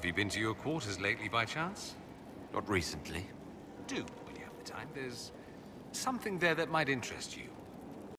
Have you been to your quarters lately by chance? Not recently. Do, when you have the time. There's something there that might interest you.